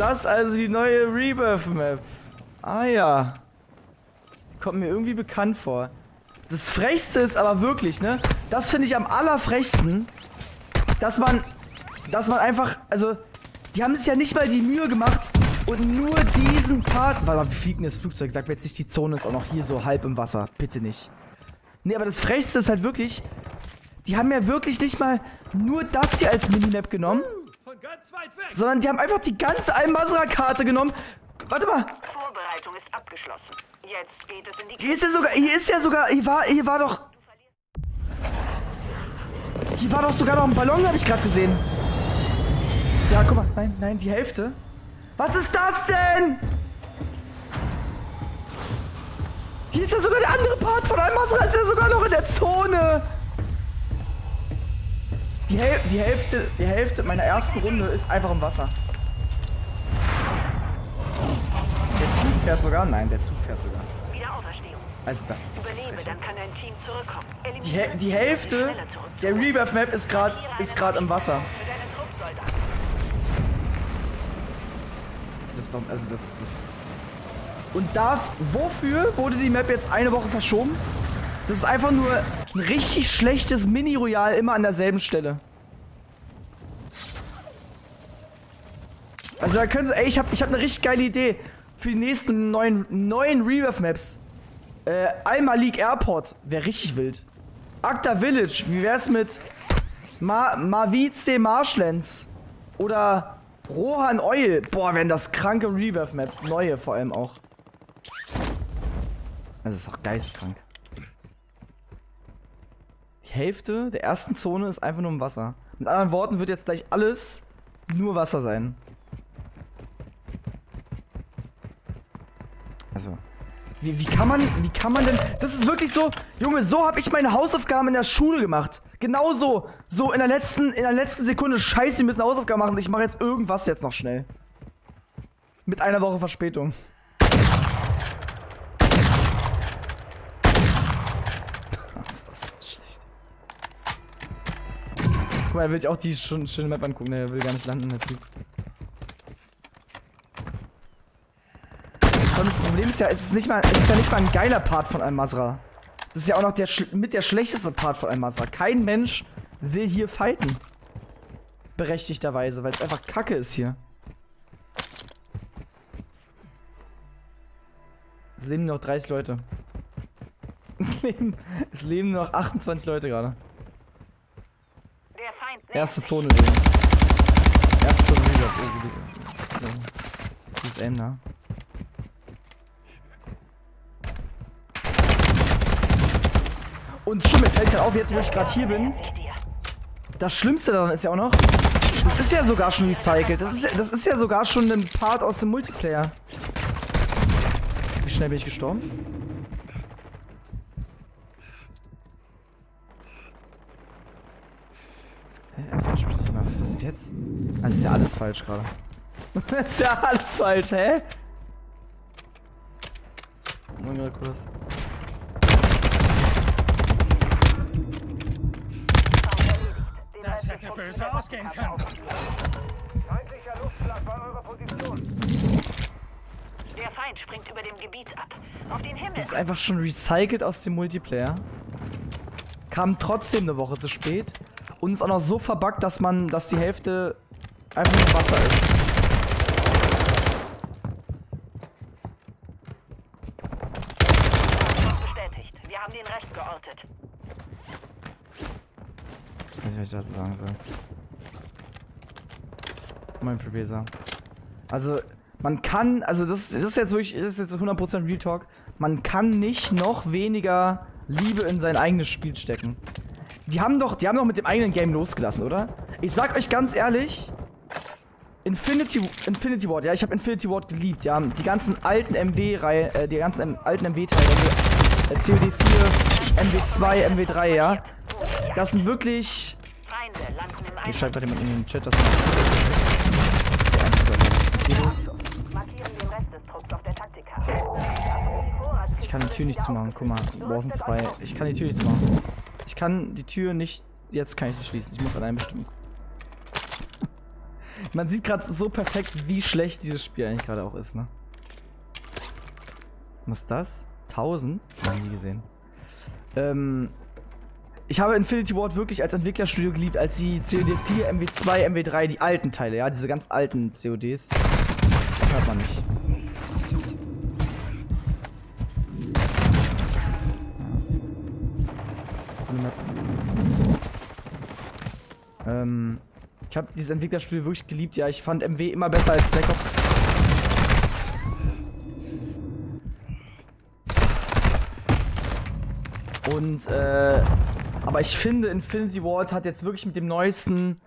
das also die neue Rebirth-Map? Ah ja. Kommt mir irgendwie bekannt vor. Das Frechste ist aber wirklich, ne? Das finde ich am allerfrechsten, dass man, dass man einfach, also, die haben sich ja nicht mal die Mühe gemacht und nur diesen Part, warte mal, wie fliegt denn das Flugzeug? Sag mir jetzt nicht, die Zone ist auch noch hier so halb im Wasser. Bitte nicht. Nee, aber das Frechste ist halt wirklich, die haben ja wirklich nicht mal nur das hier als Minimap genommen, sondern die haben einfach die ganze Al-Masra-Karte genommen. Warte mal. Vorbereitung ist abgeschlossen. Jetzt geht es in die Hier ist ja sogar, hier ist ja sogar, hier war, hier war doch... Hier war doch sogar noch ein Ballon, habe ich gerade gesehen. Ja, guck mal, nein, nein, die Hälfte. Was ist das denn? Hier ist ja sogar der andere Part von Al-Masra, ist ja sogar noch in der Zone. Die, Häl die, Hälfte, die Hälfte meiner ersten Runde ist einfach im Wasser. Der Zug fährt sogar? Nein, der Zug fährt sogar. Also das ist Überlebe, frech. dann kann dein Team zurückkommen. Die, die Hälfte der Rebirth Map ist gerade ist im Wasser. Das ist doch, also das ist das. Und da, wofür wurde die Map jetzt eine Woche verschoben? Das ist einfach nur ein richtig schlechtes Mini-Royal immer an derselben Stelle. Also da können sie, ey, ich habe ich hab eine richtig geile Idee für die nächsten neuen, neuen Rebirth Maps. Äh, Al-Malik Airport wäre richtig wild. Akta Village, wie wär's mit Ma Mavice Marshlands? Oder Rohan Oil. Boah, wären das kranke Rebirth Maps. Neue vor allem auch. Das ist doch geistkrank. Die Hälfte der ersten Zone ist einfach nur im Wasser. Mit anderen Worten wird jetzt gleich alles nur Wasser sein. Also. Wie, wie kann man, wie kann man denn, das ist wirklich so, Junge, so habe ich meine Hausaufgaben in der Schule gemacht. Genau so, so in der letzten, in der letzten Sekunde, scheiße, wir müssen Hausaufgaben machen, ich mache jetzt irgendwas jetzt noch schnell. Mit einer Woche Verspätung. Guck mal, er will sich auch die schon, schöne Map angucken, der will gar nicht landen, der Typ. Und das Problem ist ja, es ist, nicht mal, es ist ja nicht mal ein geiler Part von Al-Masra. Das ist ja auch noch der mit der schlechteste Part von Al-Masra. Kein Mensch will hier fighten. Berechtigterweise, weil es einfach kacke ist hier. Es leben nur noch 30 Leute. Es leben, es leben noch 28 Leute gerade. Erste. Zone übrigens. Erste Zone Reload. Oh, gut. Dieses Aim da. Und schon, mir fällt gerade auf, jetzt wo ich gerade hier bin, das Schlimmste daran ist ja auch noch, das ist ja sogar schon recycelt. Das ist, das ist ja sogar schon ein Part aus dem Multiplayer. Wie schnell bin ich gestorben? Was passiert jetzt? Das ist ja alles falsch gerade. Das ist ja alles falsch, hä? Mal gerade kurz. Das hätte böse ausgehen können. Feindlicher Luftschlag bei eurer Position. Der Feind springt über dem Gebiet ab. Auf den Himmel. Das ist einfach schon recycelt aus dem Multiplayer. Kam trotzdem eine Woche zu spät. Und ist auch noch so verbuggt, dass man, dass die Hälfte einfach nur Wasser ist. bestätigt. Wir haben den Rest geortet. Ich weiß nicht, was ich dazu sagen soll. Mein Professor. Also, man kann, also das, das ist jetzt wirklich, das ist jetzt 100% Real Talk. Man kann nicht noch weniger Liebe in sein eigenes Spiel stecken. Die haben doch, die haben doch mit dem eigenen Game losgelassen, oder? Ich sag euch ganz ehrlich, Infinity, Infinity Ward, ja, ich habe Infinity Ward geliebt, ja. Die ganzen alten MW-Reihe, äh, die ganzen alten MW-Teile, also, äh, COD 4, MW2, MW3, ja. Das sind wirklich. Hier schreibt gerade jemand in den Chat, dass man. Ich kann die Tür nicht zumachen. Guck mal, zwei? aufgefüllt. Ich kann die Tür nicht zumachen. Ich kann die Tür nicht. Jetzt kann ich sie schließen. Ich muss an einem bestimmten. Man sieht gerade so perfekt, wie schlecht dieses Spiel eigentlich gerade auch ist, ne? Was ist das? 1000? Noch nie gesehen. Ähm, ich habe Infinity Ward wirklich als Entwicklerstudio geliebt, als sie COD 4, MW2, MW3, die alten Teile, ja, diese ganz alten CODs. Das hört man nicht. Ähm, ich habe dieses Entwicklerstudio wirklich geliebt, ja. Ich fand MW immer besser als Black Ops. Und, äh, aber ich finde, Infinity Ward hat jetzt wirklich mit dem neuesten,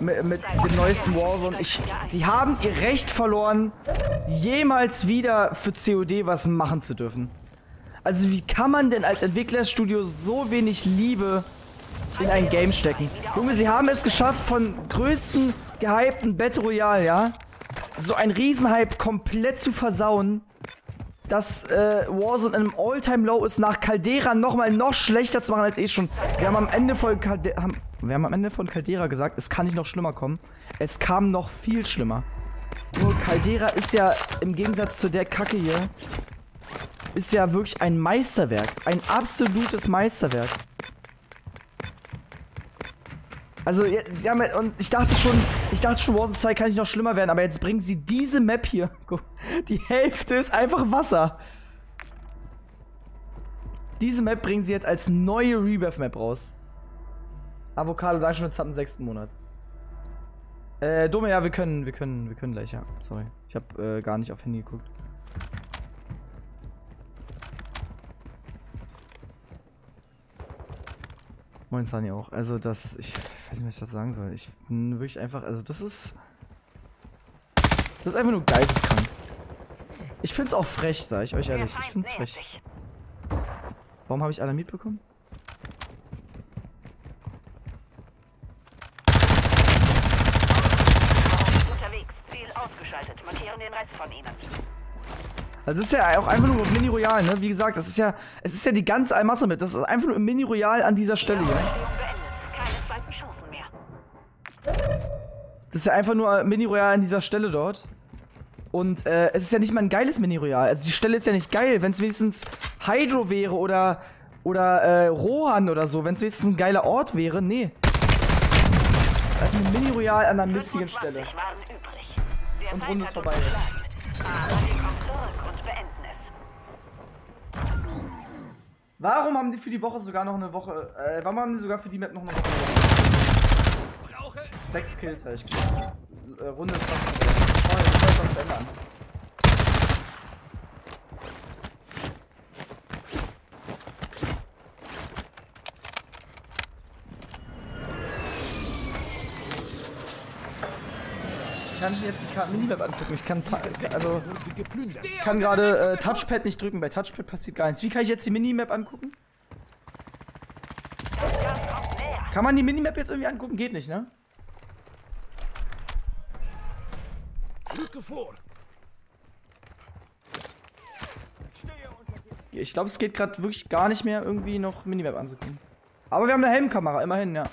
mit, mit dem neuesten Warzone, ich, die haben ihr Recht verloren, jemals wieder für COD was machen zu dürfen. Also wie kann man denn als Entwicklerstudio so wenig Liebe in ein Game stecken? Junge, sie haben es geschafft, von größten gehypten Battle Royale, ja, so ein Riesenhype komplett zu versauen dass äh, Warzone in einem All-Time-Low ist, nach Caldera nochmal noch schlechter zu machen als eh schon. Wir haben am Ende von Caldera, haben, wir haben am Ende von Caldera gesagt, es kann nicht noch schlimmer kommen. Es kam noch viel schlimmer. Nur Caldera ist ja im Gegensatz zu der Kacke hier, ist ja wirklich ein Meisterwerk. Ein absolutes Meisterwerk. Also, haben, und ich dachte schon, ich dachte schon, Warzone 2 kann nicht noch schlimmer werden, aber jetzt bringen sie diese Map hier. Die Hälfte ist einfach Wasser. Diese Map bringen sie jetzt als neue Rebirth-Map raus. Avocado, danke schon, jetzt hat einen sechsten Monat. Äh, Dome, ja, wir können, wir können, wir können gleich, ja. Sorry. Ich habe äh, gar nicht auf Handy geguckt. Moin Sunny auch. Also das, ich weiß nicht, was ich das sagen soll. Ich bin wirklich einfach, also das ist, das ist einfach nur geisteskrank. Ich find's auch frech, sag ich euch ehrlich. Ich find's frech. Warum habe ich Alarmit bekommen? Unterwegs. Ziel ausgeschaltet. Markieren den Rest von ihnen. Das ist ja auch einfach nur Mini Royal, ne? Wie gesagt, das ist ja, es ist ja die ganze Allmasse mit. Das ist einfach nur Mini Royal an dieser Stelle hier. Das ist ja einfach nur Mini Royal an dieser Stelle dort. Und äh, es ist ja nicht mal ein geiles Mini Royal. Also die Stelle ist ja nicht geil. Wenn es wenigstens Hydro wäre oder oder äh, Rohan oder so, wenn es wenigstens ein geiler Ort wäre, nee. Das ist einfach ein Mini Royal an einer mistigen Stelle. Und Runde ist vorbei jetzt. Warum haben die für die Woche sogar noch eine Woche, äh, warum haben die sogar für die Map noch eine Woche? Sechs Kills habe ich. Äh, Runde ist fast vorbei. Oh, ich soll sonst ändern. Kann ich jetzt die Minimap angucken. Ich kann, also, ich kann gerade äh, Touchpad nicht drücken. Bei Touchpad passiert gar nichts. Wie kann ich jetzt die Minimap angucken? Kann man die Minimap jetzt irgendwie angucken? Geht nicht, ne? Ich glaube, es geht gerade wirklich gar nicht mehr, irgendwie noch Minimap anzugucken. Aber wir haben eine Helmkamera, immerhin, ja.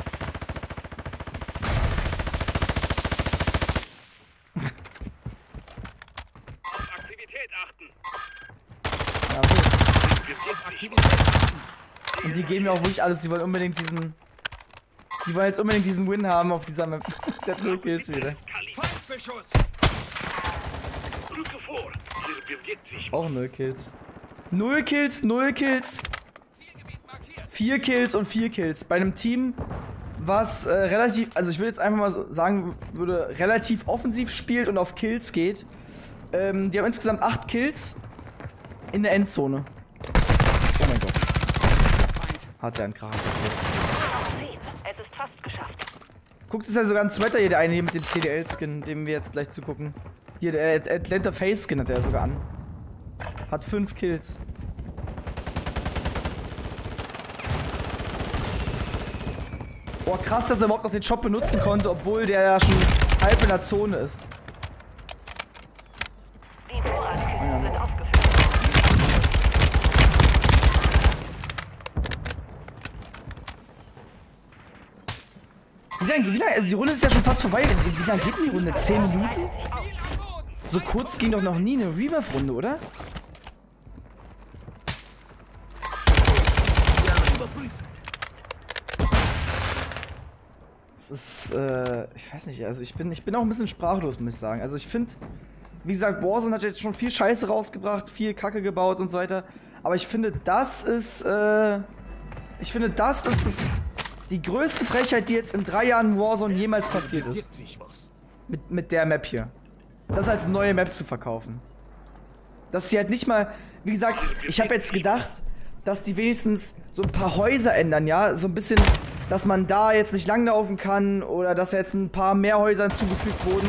Und die geben mir auch wirklich alles. Die wollen unbedingt diesen. Die wollen jetzt unbedingt diesen Win haben auf dieser Map. Der hat null Kills wieder. Auch null Kills. Null Kills, null Kills. Vier Kills und vier Kills. Bei einem Team, was äh, relativ, also ich würde jetzt einfach mal sagen, würde relativ offensiv spielt und auf Kills geht. Ähm, die haben insgesamt acht Kills in der Endzone. Hat der einen Kracher Es ist fast geschafft. Guckt, ist ja sogar ein Sweater hier, der eine hier mit dem CDL-Skin, dem wir jetzt gleich zugucken. Hier, der Atlanta Face-Skin hat er sogar an. Hat fünf Kills. Boah, krass, dass er überhaupt noch den Shop benutzen konnte, obwohl der ja schon halb in der Zone ist. Lange, wie lange, also die Runde ist ja schon fast vorbei. Wie, lange geht denn die Runde? 10 Minuten? So kurz ging doch noch nie eine Rebirth-Runde, oder? Es ist, äh, ich weiß nicht, also ich bin, ich bin auch ein bisschen sprachlos, muss ich sagen. Also ich finde, wie gesagt, Warzone hat jetzt schon viel Scheiße rausgebracht, viel Kacke gebaut und so weiter. Aber ich finde, das ist, äh, ich finde, das ist das, die größte Frechheit, die jetzt in drei Jahren Warzone jemals passiert ist. Mit, mit der Map hier. Das als neue Map zu verkaufen. Dass sie halt nicht mal, wie gesagt, ich habe jetzt gedacht, dass die wenigstens so ein paar Häuser ändern, ja? So ein bisschen, dass man da jetzt nicht langlaufen kann oder dass jetzt ein paar mehr Häuser hinzugefügt wurden.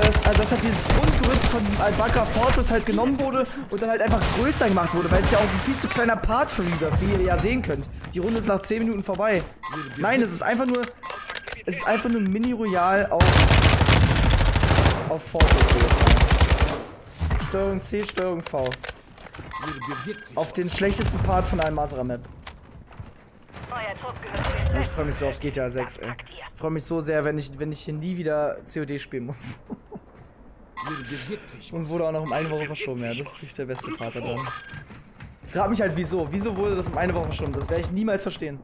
Dass, also dass halt dieses Grundgerüst von diesem Albaka Fortress halt genommen wurde und dann halt einfach größer gemacht wurde, weil es ja auch ein viel zu kleiner Part für Rebirth, wie ihr ja sehen könnt. Die Runde ist nach 10 Minuten vorbei. Nein, es ist einfach nur, es ist einfach nur ein Mini-Royal auf, auf Fortress. Steuerung C, Steuerung V. Auf den schlechtesten Part von einem Masera Map. Euer Trupp gehört zu Ich freue mich so auf GTA 6, ey. Ich freue mich so sehr, wenn ich, wenn ich hier nie wieder COD spielen muss. Und wurde auch noch um eine Woche verschoben, ja. Das ist wirklich der beste Part da dran. Ich frage mich halt, wieso. Wieso wurde das um eine Woche verschoben? Das werde ich niemals verstehen.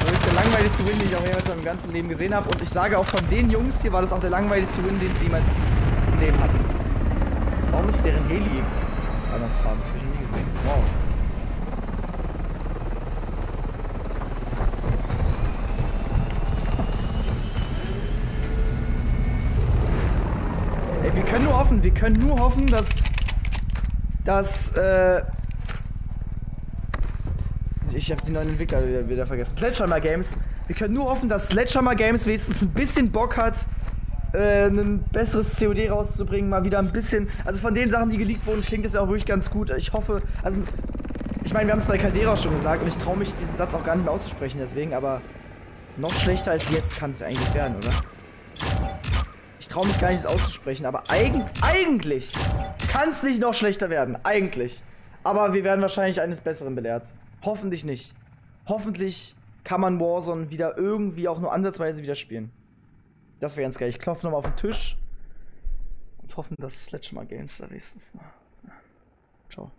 Das ist der langweiligste Win, den ich auch jemals in meinem ganzen Leben gesehen habe. Und ich sage auch von den Jungs hier war das auch der langweiligste Win, den sie jemals im Leben hatten. Warum ist deren Heli andersfarben? Das habe ich nie gesehen. Wow. Ey, wir können nur hoffen, dass. dass, äh. Ich habe die neuen Entwickler wieder, wieder vergessen. Sledgehammer Games. Wir können nur hoffen, dass Sledgehammer Games wenigstens ein bisschen Bock hat, äh, ein besseres COD rauszubringen. Mal wieder ein bisschen. Also von den Sachen, die geleakt wurden, klingt es ja auch wirklich ganz gut. Ich hoffe. Also. Ich meine, wir haben es bei Caldera schon gesagt und ich traue mich, diesen Satz auch gar nicht mehr auszusprechen, deswegen, aber. Noch schlechter als jetzt kann es eigentlich werden, oder? Ich traue mich gar nicht, es auszusprechen, aber eig eigentlich kann es nicht noch schlechter werden. Eigentlich. Aber wir werden wahrscheinlich eines Besseren belehrt. Hoffentlich nicht. Hoffentlich kann man Warzone wieder irgendwie auch nur ansatzweise wieder spielen. Das wäre ganz geil. Ich klopfe nochmal auf den Tisch und hoffen, dass Sledgehammer Games da wenigstens mal. Ciao.